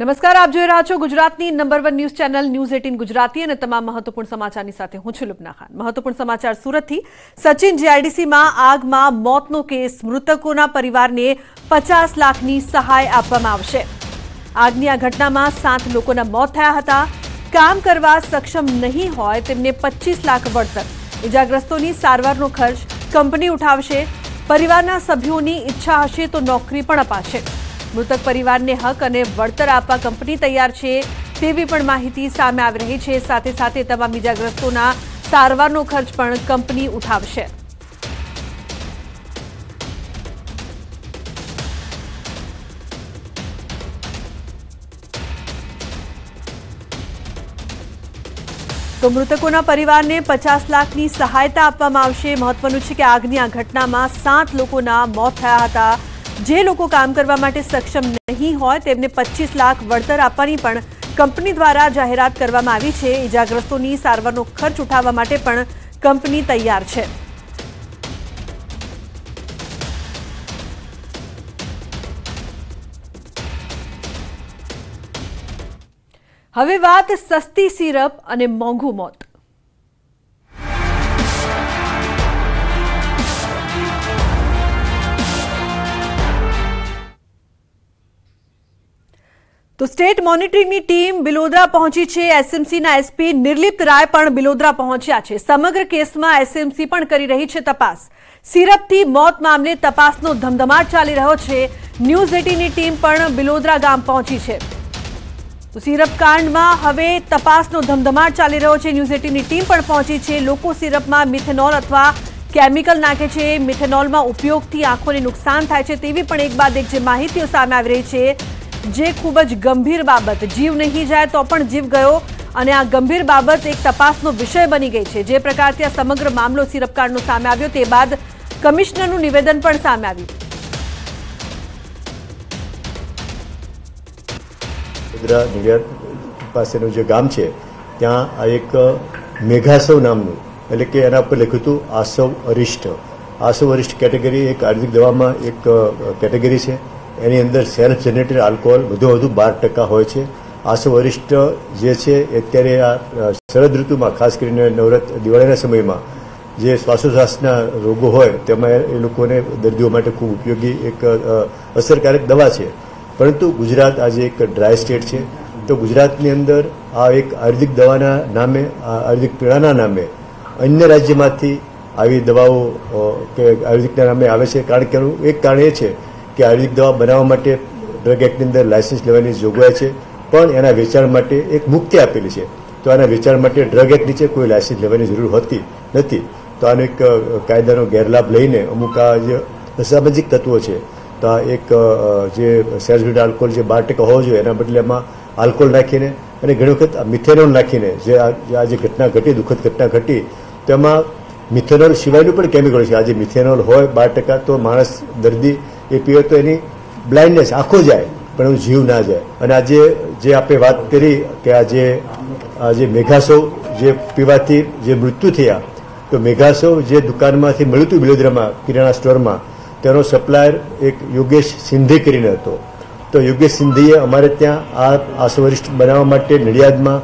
નમસ્કાર, આપ જોઈ રહ્યા છો ગુજરાતની number one news channel news eighteen Gujarati અને તમામ મહત્વપૂર્ણ સમાચારની સાથે હું છું લુબના ખાન. મહત્વપૂર્ણ સમાચાર સુરતથી. સચિન જીઆઈડીસીમાં આગમાં મોતનો કેસ. મૃતકોના પરિવારને પચાસ લાખની સહાય આપવામાં આવશે. આગની આ ઘટનામાં સાત લોકોના મોત થયા હતા. કામ કરવા સક્ષમ નહીં હોય તેમને પચીસ લાખ વળતર. ઇજાગ્રસ્તોની સારવારનો ખર્ચ કંપની ઉઠાવશે. પરિવારના સભ્યોની ઈચ્છા હશે તો નોકરી પણ અપાશે. મૃતક પરિવારને હક અને વળતર આપવા કંપની તૈયાર છે તેવી પણ માહિતી સામે આવી રહી છે. સાથે સાથે તમામ ઇજાગ્રસ્તોના સારવારનો ખર્ચ પણ કંપની ઉઠાવશે. તો મૃતકોના પરિવારને પચાસ લાખની સહાયતા આપવામાં આવશે. મહત્વનું છે કે આગની આ ઘટનામાં સાત લોકોના મોત થયા હતા. જે લોકો કામ કરવા માટે સક્ષમ નહીં હોય, તેમને પચીસ લાખ વળતર આપવાની પણ કંપની દ્વારા જાહેરાત કરવામાં આવી છે. ઇજાગ્રસ્તોની સારવારનો ખર્ચ ઉઠાવવા માટે પણ કંપની તૈયાર છે. હવે વાત સસ્તી સિરપ અને મોંઘું મોત. તો સ્ટેટ મોનિટરિંગની ટીમ બિલોદરા પહોંચી છે. એસએમસીના એસપી નિર્લિપ્ત રાય પણ બિલોદરા પહોંચ્યા છે. સમગ્ર કેસમાં એસએમસી પણ કરી રહી છે તપાસ. સિરપથી મોત મામલે તપાસનો ધમધમાટ ચાલી રહ્યો છે. ન્યૂઝ એટીની ટીમ પણ બિલોદરા ગામ પહોંચી છે. સિરપ કાંડમાં હવે તપાસનો ધમધમાટ ચાલી રહ્યો છે. ન્યૂઝ એટીની ટીમ પણ પહોંચી છે. લોકો સિરપમાં મિથેનોલ અથવા કેમિકલ નાખે છે. મિથેનોલમાં ઉપયોગથી આંખોને નુકસાન થાય છે તેવી પણ એક બાદ એક જે માહિતીઓ સામે આવી રહી છે. જે ખૂબ જ ગંભીર બાબત. જીવ નહીં જાય તો પણ જીવ ગયો અને આ ગંભીર બાબત એક તપાસનો વિષય બની ગઈ છે. જે પ્રકારથી આ સમગ્ર મામલો સિરપકાંડનો સામે આવ્યો, તે બાદ કમિશનરનું નિવેદન પણ સામે આવ્યું. પાસેનું જે ગામ છે, ત્યાં આ એક મેઘાસવ નામનું, એટલે કે એના ઉપર લખ્યું હતું, આસવ અરિષ્ટ. આસવ અરિષ્ટ કેટેગરી એક આયુર્વેદિક દવામાં એક કેટેગરી છે. એની અંદર સેલ્ફ જનરેટેડ આલ્કોહોલ, વધુ વધુ બાર ટકા હોય છે. આસો વરિષ્ઠ જે છે અત્યારે આ શરદ ઋતુમાં, ખાસ કરીને નવરત, દિવાળીના સમયમાં, જે શ્વાસોશ્વાસના રોગો હોય, તેમાં એ લોકોને દર્દીઓ માટે ખૂબ ઉપયોગી એક અસરકારક દવા છે. પરંતુ ગુજરાત આજે એક ડ્રાય સ્ટેટ છે. તો ગુજરાતની અંદર આ એક આયુર્વેદિક દવાના નામે આયુર્વેદિક પીણાના નામે, અન્ય રાજ્યમાંથી આવી દવાઓ કે આયુર્વેદિકના નામે આવે છે. કારણ કે એનું એક કારણ એ છે કે આયુર્વેદિક દવા બનાવવા માટે ડ્રગ એક્ટની અંદર લાયસન્સ લેવાની જોગવાઈ છે. પણ એના વેચાણ માટે એક મુક્તિ આપેલી છે. તો આના વેચાણ માટે ડ્રગ એક્ટ નીચે કોઈ લાયસન્સ લેવાની જરૂર હોતી નથી. તો આનો એક કાયદાનો ગેરલાભ લઈને અમુક આ જે અસામાજિક તત્વો છે, તો આ એક જે સેલ્સમેડ આલ્કોહોલ જે બાર ટકા હોવો જોઈએ, એના બદલે એમાં આલ્કોહોલ નાખીને અને ઘણી વખત મિથેનોલ નાખીને જે આ, જે ઘટના ઘટી, દુઃખદ ઘટના ઘટી તેમાં મિથેનોલ સિવાયનું પણ કેમિકલ છે. આજે મિથેનોલ હોય બાર ટકા તો માણસ દર્દી એ પીવે તો એની બ્લાઇન્ડનેસ આખો જાય, પણ એનું જીવ ના જાય. અને આજે જે આપણે વાત કરી કે આજે જે મેઘાસવ જે પીવાથી જે મૃત્યુ થયા, તો મેઘાસવ જે દુકાનમાંથી મળ્યું હતું બિલોદરામાં, કિરાણા સ્ટોરમાં, તેનો સપ્લાયર એક યોગેશ સિંધે કરીને હતો. તો યોગેશ સિંધીએ અમારે ત્યાં આ આસવરિષ્ઠ બનાવવા માટે નડિયાદમાં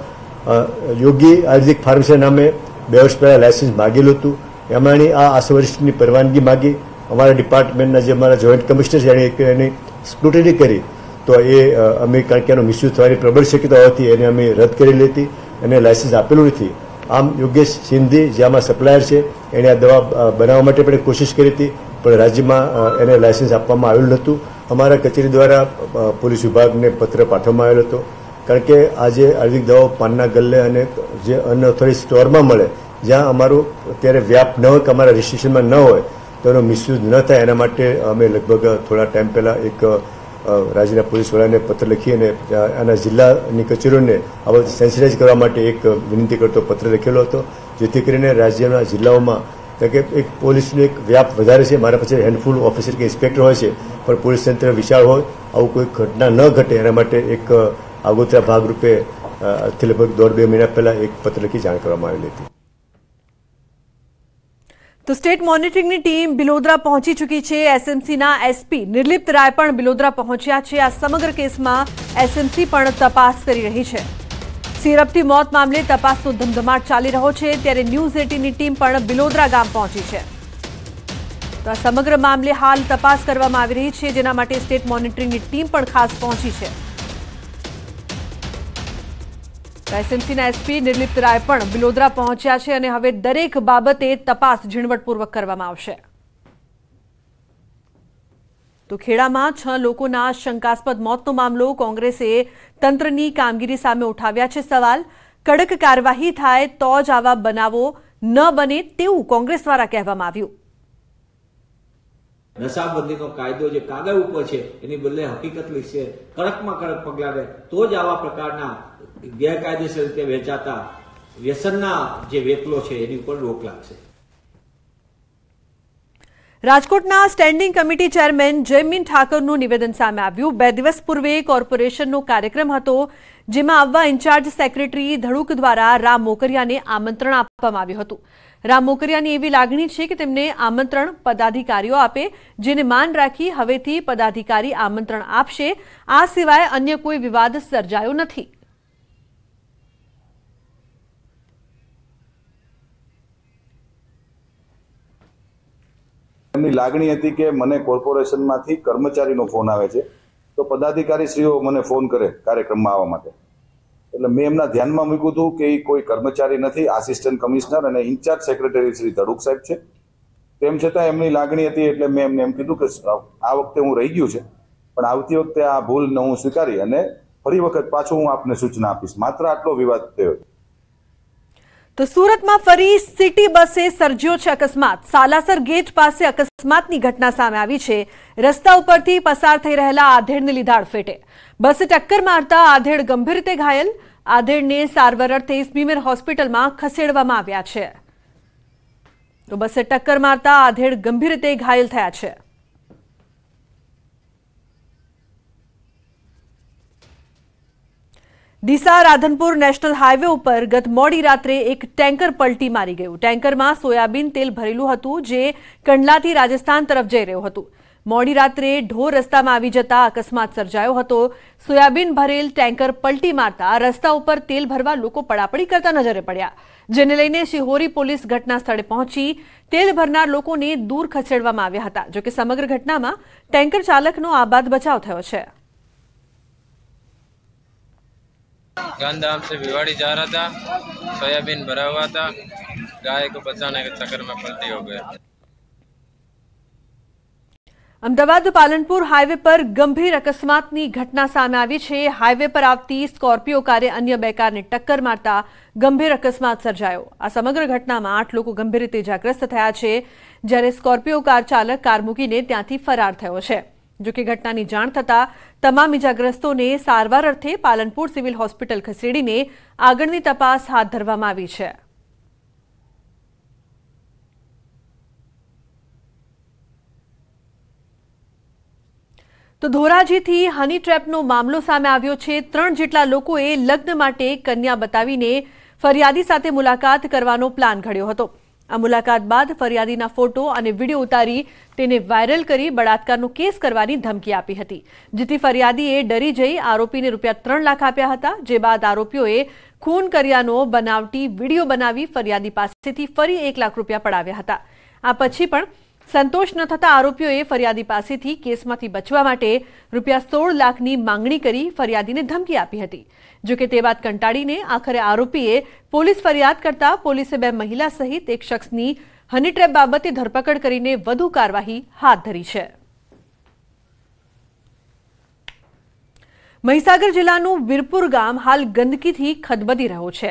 યોગી આયુર્વેદિક ફાર્મસી નામે બે વર્ષ પહેલાં લાયસન્સ માગેલું હતું. એમાંની આ આસવરિષ્ઠની પરવાનગી માગી. અમારા ડિપાર્ટમેન્ટના જે અમારા જોઈન્ટ કમિશનર છે, એણે એની સ્ક્રુટની કરી. તો એ અમે કારણ કે એનો મિસયુઝ થવાની પ્રબળ શક્યતા હોવાથી એને અમે રદ કરી લીધી. અને લાયસન્સ આપેલું નથી. આમ યોગેશ સિંધી, જે આમાં સપ્લાયર છે, એણે આ દવા બનાવવા માટે પણ કોશિશ કરી હતી, પણ રાજ્યમાં એને લાયસન્સ આપવામાં આવેલું નહોતું. અમારા કચેરી દ્વારા પોલીસ વિભાગને પત્ર પાઠવવામાં આવેલો હતો. કારણ કે આજે આયુર્વેદિક દવાઓ પાનના ગલ્લે અને જે અનઓથોરાઇઝ સ્ટોરમાં મળે, જ્યાં અમારું અત્યારે વ્યાપ ન હોય, કે અમારા રજિસ્ટ્રેશનમાં ન હોય તો એનો મિસયુઝ ન થાય એના માટે અમે લગભગ થોડા ટાઈમ પહેલાં એક રાજ્યના પોલીસ વડાને પત્ર લખી અને આના જિલ્લાની કચેરીઓને આ સેન્સિટાઇઝ કરવા માટે એક વિનંતી કરતો પત્ર લખેલો હતો, જેથી કરીને રાજ્યના જિલ્લાઓમાં, કારણ કે એક પોલીસનો એક વ્યાપ વધારે છે, મારા પાસે હેન્ડફુલ ઓફિસર કે ઇન્સ્પેક્ટર હોય છે, પણ પોલીસ તંત્ર વિશાળ હોય, આવું કોઈ ઘટના ન ઘટે, એના માટે એક આગોતરા ભાગરૂપે લગભગ દોઢ બે મહિના પહેલા એક પત્ર લખી જાણ કરવામાં આવેલી હતી. તો સ્ટેટ મોનિટરિંગની ટીમ બિલોદરા પહોંચી ચૂકી છે. એસએમસીના એસપી નિર્લિપ્ત રાય પણ બિલોદરા પહોંચ્યા છે. આ સમગ્ર કેસમાં એસએમસી પણ તપાસ કરી રહી છે. સિરપથી મોત મામલે તપાસનો ધમધમાટ ચાલી રહ્યો છે. ત્યારે ન્યૂઝ એટીનની ટીમ પણ બિલોદરા ગામ પહોંચી છે. તો આ સમગ્ર મામલે હાલ તપાસ કરવામાં આવી રહી છે. જેના માટે સ્ટેટ મોનિટરિંગની ટીમ પણ ખાસ પહોંચી છે. એસએમસીના એસપી નિર્લિપ્ત રાય પણ બિલોદરા પહોંચ્યા છે અને હવે દરેક બાબતે તપાસ ઝીણવટપૂર્વક કરવામાં આવશે. તો ખેડામાં છ લોકોના શંકાસ્પદ મોતનો મામલો કોંગ્રેસે તંત્રની કામગીરી સામે ઉઠાવ્યા છે સવાલ. કડક કાર્યવાહી થાય તો જ આવા બનાવો ન બને તેવું કોંગ્રેસ દ્વારા કહેવામાં આવ્યું. નશાબંધીનો કાયદો જે કાગળ ઉપર છે, એની બદલે હકીકત છે કડકમાં કડક પગલાં લે તો જ આવા પ્રકારના ગેરકાયદેસર રીતે વેચાતા વ્યસનના જે વેપલો છે, એની ઉપર રોક લાગશે. રાજકોટના સ્ટેન્ડિંગ કમિટી ચેરમેન જયમીન ઠાકરનું નિવેદન સામે આવ્યું. બે દિવસ પૂર્વે કોર્પોરેશનનો કાર્યક્રમ હતો, જેમાં આવવા ઇન્ચાર્જ સેક્રેટરી ધડુક દ્વારા રામ મોકરિયાને આમંત્રણ આપવામાં આવ્યું હતું. રામ મોકરિયાની એવી લાગણી છે કે તેમને આમંત્રણ પદાધિકારીઓ આપે, જેને માન રાખી હવેથી પદાધિકારી આમંત્રણ આપશે. આ સિવાય અન્ય કોઈ વિવાદ સર્જાયો નથી. એમની લાગણી હતી કે મને કોર્પોરેશનમાંથી કર્મચારીનો ફોન આવે છે. તો પદાધિકારી શ્રીઓ મને ફોન કરે કાર્યક્રમમાં આવવા માટે. એટલે મેં એમના ધ્યાનમાં મૂક્યું હતું કે એ કોઈ કર્મચારી નથી, આસિસ્ટન્ટ કમિશનર અને ઇન્ચાર્જ સેક્રેટરી શ્રી ધડુક સાહેબ છે. તેમ છતાં એમની લાગણી હતી એટલે મેં એમને એમ કીધું કે આ વખતે હું રહી ગયું છે, પણ આવતી વખતે આ ભૂલને હું સ્વીકારી અને ફરી વખત પાછું હું આપને સૂચના આપીશ. માત્ર આટલો વિવાદ થયો તો સુરતમાં ફરી સિટી બસે સર્જ્યો છે અકસ્માત. સાલાસર ગેટ પાસે અકસ્માતની ઘટના સામે આવી છે. રસ્તા ઉપરથી પસાર થઈ રહેલા આધેડને લીધા અડફેટે બસે ટક્કર મારતા આધેડ ગંભીર રીતે ઘાયલ. આધેડને સારવાર અર્થે સ્મીમેર હોસ્પિટલમાં ખસેડવામાં આવ્યા છે. તો બસે ટક્કર મારતા આધેડ ગંભીર રીતે ઘાયલ થયા છે. ડીસા રાધનપુર નેશનલ હાઈવે ઉપર ગત મોડી રાત્રે એક ટેન્કર પલટી મારી ગયું. ટેન્કરમાં સોયાબીન તેલ ભરેલું હતું જે કંડલાથી રાજસ્થાન તરફ જઈ રહ્યું હતું. મોડી રાત્રે ઢોર રસ્તામાં આવી જતા અકસ્માત સર્જાયો હતો. સોયાબીન ભરેલ ટેન્કર પલટી મારતા રસ્તા ઉપર તેલ ભરવા લોકો પડાપડી કરતા નજરે પડ્યા. જેને લઈને શિહોરી પોલીસ ઘટના સ્થળે પહોંચી તેલ ભરનાર લોકોને દૂર ખસેડવામાં આવ્યા હતા. જોકે સમગ્ર ઘટનામાં ટેન્કર ચાલકનો આબાદ બચાવ થયો છે. गांधाम से भिवाड़ी जा रहा था सोयाबीन भरा हुआ था गाय को बचाने के चक्कर में पलटी हो गया અમદાવાદ પાલનપુર હાઈવે પર ગંભીર અકસ્માતની ઘટના સામે આવી છે હાઈવે પર આવતી સ્કોર્પિયો કારે અન્ય બે કારને ટક્કર મારતા ગંભીર અકસ્માત સર્જાયો આ સમગ્ર ઘટનામાં આઠ લોકો ગંભીર રીતે ઇજાગ્રસ્ત થયા છે જ્યારે સ્કોર્પિયો કાર ચાલક કાર મૂકીને ત્યાંથી ફરાર થયો છે જોકે ઘટનાની જાણ થતાં તમામ ઇજાગ્રસ્તોને સારવાર અર્થે પાલનપુર સિવિલ હોસ્પિટલ ખસેડીને આગળની તપાસ હાથ ધરવામાં આવી છે. તો ધોરાજીથી હની ટ્રેપનો મામલો સામે આવ્યો છે. ત્રણ જેટલા લોકોએ લગ્ન માટે કન્યા બતાવીને ફરિયાદી સાથે મુલાકાત કરવાનો પ્લાન ઘડ્યો હતો. આ મુલાકાત બાદ ફરિયાદીના ફોટો અને વીડિયો ઉતારી તેને વાયરલ કરી બળાત્કારનો કેસ કરવાની ધમકી આપી હતી. જેથી ફરિયાદીએ ડરી જઈ આરોપીને રૂપિયા ત્રણ લાખ આપ્યા હતા. જે બાદ આરોપીઓએ ખૂન કર્યાનો બનાવટી વીડિયો બનાવી ફરિયાદી પાસેથી ફરી એક લાખ રૂપિયા પડાવ્યા હતા. આ પછી પણ સંતોષ ન થતા આરોપીઓએ ફરિયાદી પાસેથી કેસમાંથી બચવા માટે રૂપિયા સોળ લાખની માંગણી કરી ફરિયાદીને ધમકી આપી હતી. જોકે તે વાત કંટાળીને આખરે આરોપીએ પોલીસ ફરિયાદ કરતા પોલીસે બે મહિલા સહિત એક શખ્સની હની ટ્રેપ બાબતે ધરપકડ કરીને વધુ કાર્યવાહી હાથ ધરી છે. મહીસાગર જિલ્લાનું વીરપુર ગામ હાલ ગંદકીથી ખદબદી રહ્યું છે.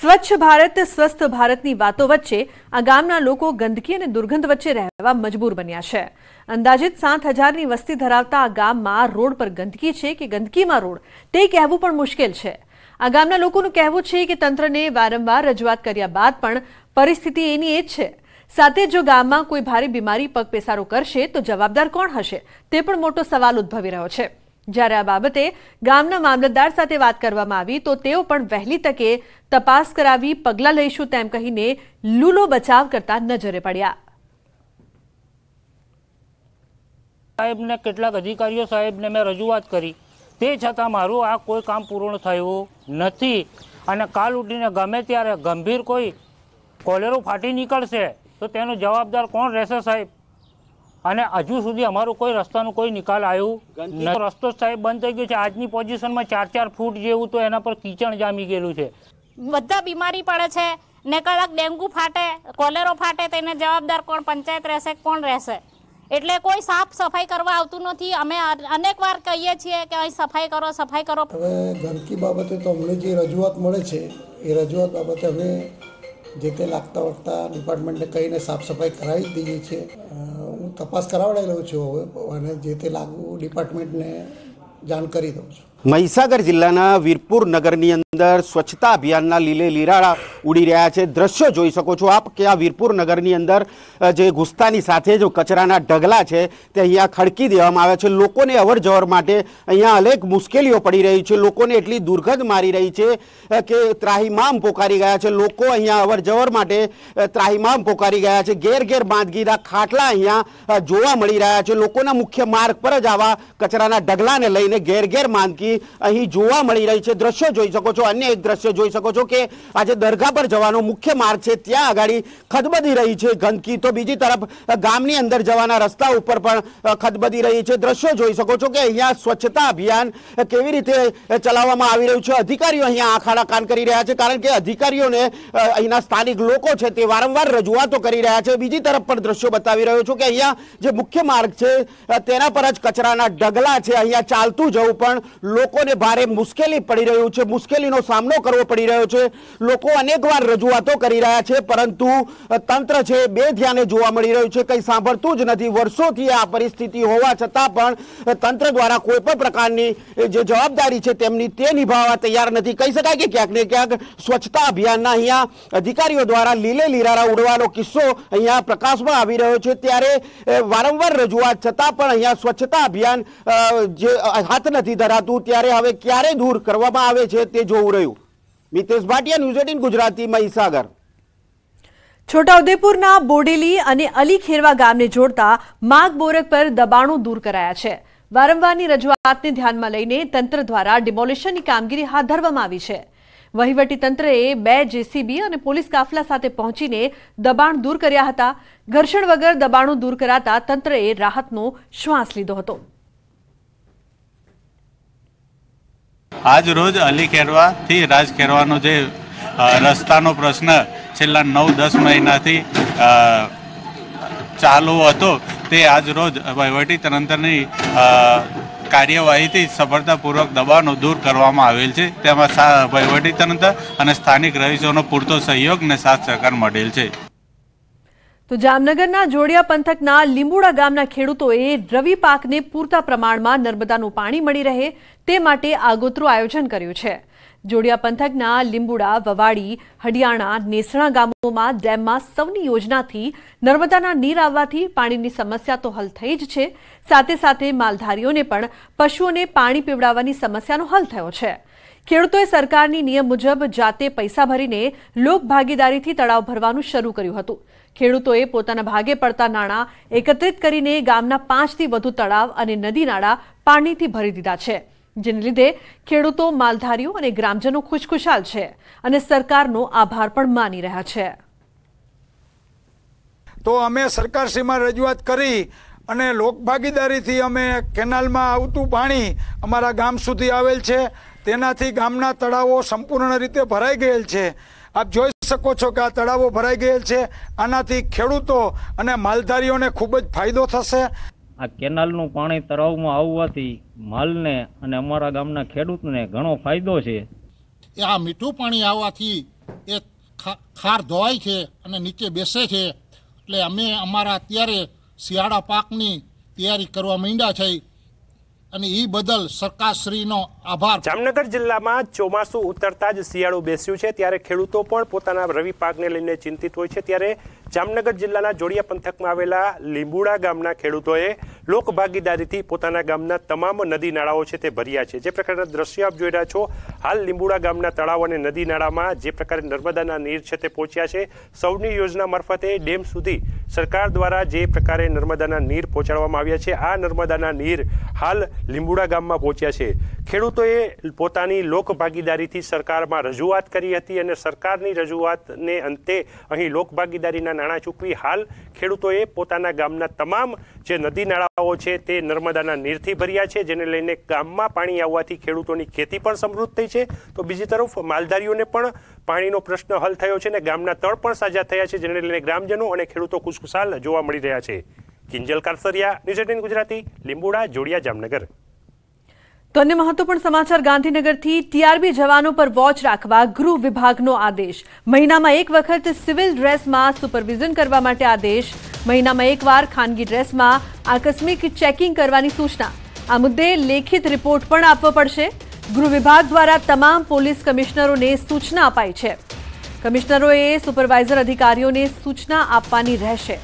સ્વચ્છ ભારત, સ્વસ્થ ભારતની વાતો વચ્ચે આ ગામના લોકો ગંદકી અને દુર્ગંધ વચ્ચે રહેવા મજબૂર બન્યા છે. અંદાજિત સાત હજારની વસ્તી ધરાવતા આ ગામમાં રોડ પર ગંદકી છે કે ગંદકીમાં રોડ? તે કહેવું પણ મુશ્કેલ છે. આ ગામના લોકોનું કહેવું છે કે તંત્રને વારંવાર રજૂઆત કર્યા બાદ પણ પરિસ્થિતિ એની એ જ છે. સાથે જો ગામમાં કોઈ ભારે બીમારી, પગપેસારો કરશે તો જવાબદાર કોણ હશે? તે પણ મોટો સવાલ ઉદ્ભવી રહ્યો છે. જ્યારે આ બાબતે ગામના મામલતદાર સાથે વાત કરવામાં આવી તો તેઓ પણ વહેલી તકે તપાસ કરાવી પગલાં લઈશું તેમ કહીને લૂલો બચાવ કરતા નજરે પડ્યા સાહેબને કેટલાક અધિકારીઓ સાહેબને મેં રજૂઆત કરી તે છતાં મારું આ કોઈ કામ પૂર્ણ થયું નથી અને કાલ ઉઠીને ગમે ત્યારે ગંભીર કોઈ કોલેરો ફાટી નીકળશે તો તેનો જવાબદાર કોણ રહેશે સાહેબ અને હજુ સુધી અમારું કોઈ રસ્તાનો કોઈ નિકાલ આવ્યું નથી. રસ્તો સાહેબ બંધ થઈ ગયો છે. આજની પોઝિશનમાં ચાર ચાર ફૂટ જેવું તો એના પર કીચણ જામી ગયેલું છે. બધા બીમારી પડે છે. ને કદાચ ડેન્ગુ ફાટે કોલેરો ફાટે તેને જવાબદાર કોણ? પંચાયત રહેશે કોણ રહેશે? એટલે કોઈ સાફ સફાઈ કરવા આવતું નથી. અમે અનેક વાર કહીએ છીએ કે અહીં સફાઈ કરો સફાઈ કરો. હવે ગંદકી બાબતે તો અમને જે રજૂઆત મળે છે એ રજૂઆત બાબતે અમે જે તે લાગતા વળગતા ડિપાર્ટમેન્ટને કહીને સાફ સફાઈ કરાવી જ દઈએ છીએ. તપાસ કરાવડાયેલો છું હવે અને જે તે લાગુ ડિપાર્ટમેન્ટને જાણ કરી દઉં છું. મહીસાગર જિલ્લાના વીરપુર નગરની અંદર સ્વચ્છતા અભિયાનના લીલે લીરાળા ઉડી રહ્યા છે. દ્રશ્યો જોઈ શકો છો આપ કે આ વીરપુર નગરની અંદર જે ગુસ્તાની સાથે જો કચરાના ઢગલા છે તે અહીંયા ખડકી દેવામાં આવ્યા છે. લોકોને અવર જવર માટે અહીંયા અનેક મુશ્કેલીઓ પડી રહી છે. લોકોને એટલી દુર્ગંધ મારી રહી છે કે ત્રાહીમામ પોકારી ગયા છે. લોકો અહીંયા અવર જવર માટે ત્રાહિમામ પોકારી ગયા છે. ઘેર ઘેર બાંધગીના ખાટલા અહીંયા જોવા મળી રહ્યા છે. લોકોના મુખ્ય માર્ગ પર જ આવા કચરાના ઢગલાને લઈને ઘેર ઘેર માંદગી અહીં જોવા મળી રહી છે. દ્રશ્યો જોઈ શકો છો. અન્ય એક દ્રશ્ય જોઈ શકો છો કે આજે દરગાહ પર જવાનો મુખ્ય માર્ગ છે. ત્યાં આગાડી ખદબદી રહી છે ગંદકી. તો બીજી તરફ ગામની અંદર જવાના રસ્તા ઉપર પણ ખદબદી રહી છે. દ્રશ્યો જોઈ શકો છો કે અહીંયા સ્વચ્છતા અભિયાન કેવી રીતે ચલાવવામાં આવી રહ્યું છે. અધિકારીઓ અહીંયા આખાડા કાન કરી રહ્યા છે કારણ કે અધિકારીઓને અહીંના સ્થાનિક લોકો છે તે વારંવાર રજૂઆતો કરી રહ્યા છે. બીજી તરફ પણ દ્રશ્યો બતાવી રહ્યો છું કે અહીંયા જે મુખ્ય માર્ગ છે તેના પર જ કચરાના ઢગલા છે. અહીંયા ચાલતું જવું પણ લોકોને ભારે મુશ્કેલી પડી રહ્યું છે, મુશ્કેલીનો સામનો કરવો પડી રહ્યો છે. લોકો અનેકવાર રજૂઆતો કરી રહ્યા છે, પરંતુ તંત્ર છે બે ધ્યાને જોવા મળી રહ્યું છે. કંઈ સાંભળતું જ નથી. વર્ષોથી આ પરિસ્થિતિ હોવા છતાં પણ તંત્ર દ્વારા કોઈ પણ પ્રકારની જે જવાબદારી છે તેમની તે નિભાવવા તૈયાર નથી. કહી શકાય કે ક્યાંક ને ક્યાંક સ્વચ્છતા અભિયાનના અહીંયા અધિકારીઓ દ્વારા લીલે લીરારા ઉડવાનો કિસ્સો અહીંયા પ્રકાશમાં આવી રહ્યો છે. ત્યારે વારંવાર રજૂઆત છતાં પણ અહીંયા સ્વચ્છતા અભિયાન જે હાથ નથી ધરાતું ત્યારે હવે ક્યારે દૂર કરવામાં આવે છે તે જોવું રહ્યું. Mitesh Bhatia, news eighteen Gujarati, Mahisagar. છોટાઉદેપુરના Bodeli અને અલી ખેરવા ગામને જોડતા માગ બોરક પર દબાણો દૂર કરાયા છે. વારંવારની રજૂઆતને ધ્યાનમાં લઈને તંત્ર દ્વારા ડિમોલિશનની કામગીરી હાથ ધરવામાં આવી છે. વહીવટી તંત્રએ બે જેસીબી અને પોલીસ કાફલા સાથે પહોંચીને દબાણ દૂર કર્યા હતા. ઘર્ષણ વગર દબાણો દૂર કરાતા તંત્રએ રાહતનો શ્વાસ લીધો હતો. આજ રોજ અલી ખેરવાથી રાજ ખેરવાનો જે રસ્તાનો પ્રશ્ન છેલ્લા નવ, દસ મહિનાથી ચાલુ હતો, તે આજ રોજ વહીવટી તંત્રની કાર્યવાહીથી સફળતાપૂર્વક દબાણો દૂર કરવામાં આવેલ છે. તેમાં વહીવટી તંત્ર અને સ્થાનિક રહીશોનો પૂરતો સહયોગ અને સાથ સહકાર મળેલ છે. તો જામનગરના જોડિયા પંથકના લીંબુડા ગામના ખેડૂતોએ રવિ પાકને પૂરતા પ્રમાણમાં નર્મદાનું પાણી મળી રહે તે માટે આગોતરું આયોજન કર્યું છે. જોડિયા પંથકના લીંબુડા, વવાડી હડિયાણા નેસણા ગામોમાં ડેમમાં સૌની યોજનાથી નર્મદાના નીર આવવાથી પાણીની સમસ્યા તો હલ થઈ જ છે. સાથે સાથે માલધારીઓને પણ પશુઓને પાણી પીવડાવવાની સમસ્યાનો હલ થયો છે. ખેડૂતોએ સરકારની નિયમ મુજબ જાતે પૈસા ભરીને લોક ભાગીદારીથી તળાવ ભરવાનું શરૂ કર્યું હતું. ખેડૂતોએ પોતાના ભાગે પડતા નાણાં એકત્રિત કરીને ગામના પાંચથી વધુ તળાવ અને નદી નાળા પાણીથી ભરી દીધા છે, જેને લીધે ખેડૂતો, માલધારીઓ અને ગ્રામજનો ખુશખુશાલ છે અને સરકારનો આભાર પણ માની રહ્યા છે. તો અમે સરકારશ્રીમાં રજૂઆત કરી અને લોકભાગીદારીથી અમે કેનાલમાં આવતું પાણી અમારા ગામ સુધી આવેલ છે. તેનાથી ગામના તળાવો સંપૂર્ણ રીતે ભરાઈ ગયેલ છે. આપ જોઈ શકો છો કે આ તળાવો ભરાઈ ગયેલ છે. આનાથી ખેડૂતો અને માલધારીઓને ખૂબ જ ફાયદો થશે. આ કેનાલનું પાણી તળાવમાં આવવાથી માલને અને અમારા ગામના ખેડૂતને ઘણો ફાયદો છે. એ આ મીઠું પાણી આવવાથી એ ખા- ખાર ધોવાય છે અને નીચે બેસે છે. એટલે અમે અમારા અત્યારે શિયાળા પાકની તૈયારી કરવા માંડ્યા છે. અને એ બદલ સરકારશ્રીનો આભાર. જામનગર જિલ્લામાં ચોમાસું ઉતરતા જ શિયાળું બેસ્યું છે. ત્યારે ખેડૂતો પણ પોતાના રવિ પાકને લઈને ચિંતિત હોય છે. ત્યારે જામનગર જિલ્લાના જોડિયા પંથકમાં આવેલા લીંબુડા ગામના ખેડૂતોએ લોકભાગીદારીથી પોતાના ગામના તમામ નદી નાળાઓ છે તે ભર્યા છે. જે પ્રકારના દ્રશ્યો આપ જોઈ રહ્યા છો, હાલ લીંબુડા ગામના તળાવ અને નદી નાળામાં જે પ્રકારે નર્મદાના નીર છે તે પહોંચ્યા છે. સૌની યોજના મારફતે ડેમ સુધી સરકાર દ્વારા જે પ્રકારે નર્મદાના નીર પહોંચાડવામાં આવ્યા છે, આ નર્મદાના નીર હાલ લીંબુડા ગામમાં પહોંચ્યા છે. ખેડૂતોએ પોતાની લોકભાગીદારીથી સરકારમાં રજૂઆત કરી હતી અને સરકારની રજૂઆતને અંતે અહીં લોકભાગીદારીના નાણાં ચૂકવી હાલ ખેડૂતોએ પોતાના ગામના તમામ જે નદી નાળાઓ છે તે નર્મદાના નીરથી ભર્યા છે, જેને લઈને ગામમાં પાણી આવવાથી ખેડૂતોની ખેતી પણ સમૃદ્ધ થઈ છે. તો બીજી તરફ માલધારીઓને પણ પાણીનો પ્રશ્ન હલ થયો છે અને ગામના તળ પણ સાજા થયા છે, જેને લઈને ગ્રામજનો અને ખેડૂતો ખુશખુશાલ જોવા મળી રહ્યા છે. કિંજલ કારસરિયા, ન્યૂઝ ગુજરાતી, લીંબુડા, જોડિયા, જામનગર. તો અન્ય મહત્વપૂર્ણ સમાચાર ગાંધીનગરથી, ટીઆરબી જવાનો પર વોચ રાખવા ગૃહ વિભાગનો આદેશ. મહિનામાં એક વખત સિવિલ ડ્રેસમાં સુપરવિઝન કરવા માટે આદેશ. મહિનામાં એકવાર ખાનગી ડ્રેસમાં આકસ્મિક ચેકિંગ કરવાની સૂચના. આ મુદ્દે લેખિત રિપોર્ટ પણ આપવો પડશે. ગૃહ વિભાગ દ્વારા તમામ પોલીસ કમિશનરોને સૂચના અપાઈ છે. કમિશનરોએ સુપરવાઇઝર અધિકારીઓને સૂચના આપવાની રહેશે.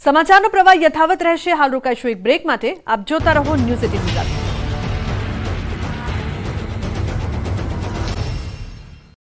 સમાચારનો પ્રવાહ યથાવત રહેશે. હાલ રોકાઈશું એક બ્રેક માટે. આપ જોતા રહો ન્યૂઝ એટીન ગુજરાતી.